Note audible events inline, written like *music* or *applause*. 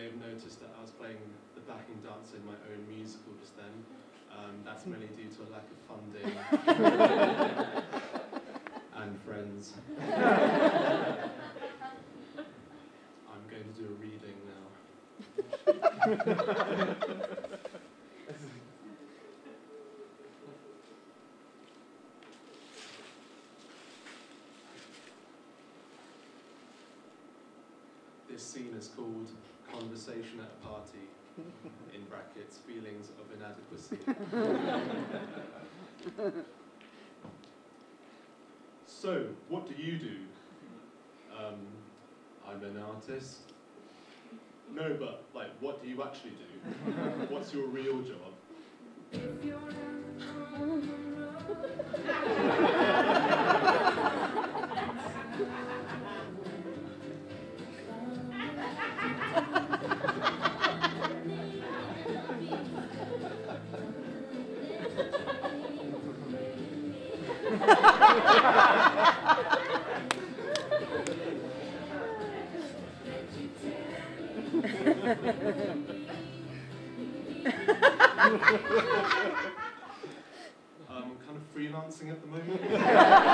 may have noticed that I was playing the backing dancer in my own musical just then. Um, that's mainly due to a lack of funding *laughs* and friends. *laughs* I'm going to do a reading now. *laughs* This scene is called Conversation at a Party, in brackets, feelings of inadequacy. *laughs* so, what do you do? Um, I'm an artist. No, but, like, what do you actually do? What's your real job? Um, I'm kind of freelancing at the moment. *laughs*